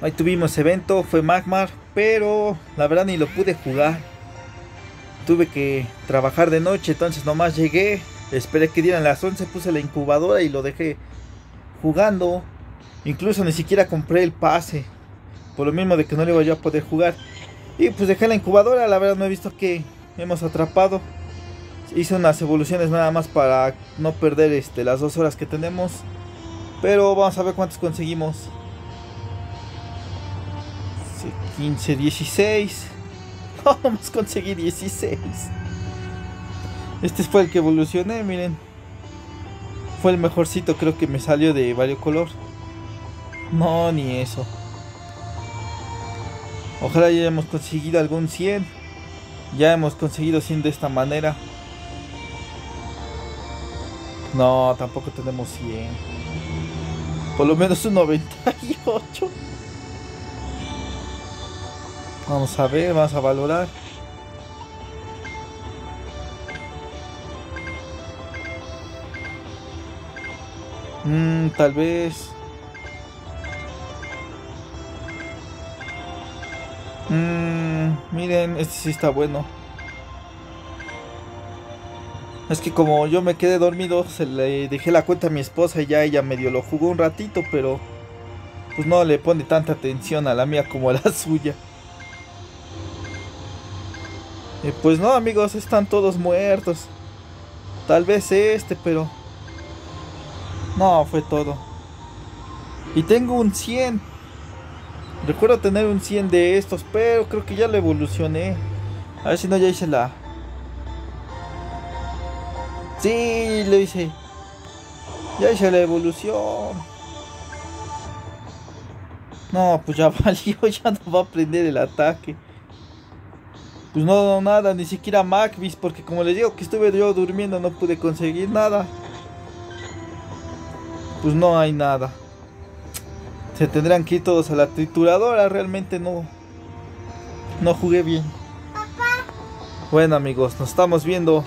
Ahí tuvimos evento, fue Magmar, pero la verdad ni lo pude jugar. Tuve que trabajar de noche, entonces nomás llegué, esperé que dieran las 11, puse la incubadora y lo dejé jugando. Incluso ni siquiera compré el pase, por lo mismo de que no le iba yo a poder jugar. Y pues dejé la incubadora, la verdad no he visto que hemos atrapado. Hice unas evoluciones nada más para no perder este, las dos horas que tenemos. Pero vamos a ver cuántos conseguimos. 15, 16. Vamos a conseguir 16. Este fue el que evolucioné, miren. Fue el mejorcito, creo que me salió de color No, ni eso. Ojalá ya hemos conseguido algún 100. Ya hemos conseguido 100 de esta manera. No, tampoco tenemos 100. Por lo menos un 98. Vamos a ver, vamos a valorar. Mmm, tal vez. Mmm, miren, este sí está bueno. Es que como yo me quedé dormido, se le dejé la cuenta a mi esposa y ya ella medio lo jugó un ratito, pero pues no le pone tanta atención a la mía como a la suya. Eh, pues no, amigos, están todos muertos. Tal vez este, pero... No, fue todo. Y tengo un 100. Recuerdo tener un 100 de estos, pero creo que ya lo evolucioné. A ver si no ya hice la... Sí, lo hice. Ya hice la evolución. No, pues ya valió, ya no va a prender el ataque. Pues no, nada, ni siquiera Macvis, porque como les digo que estuve yo durmiendo no pude conseguir nada. Pues no hay nada. Se tendrán que ir todos a la trituradora, realmente no. No jugué bien. Bueno amigos, nos estamos viendo.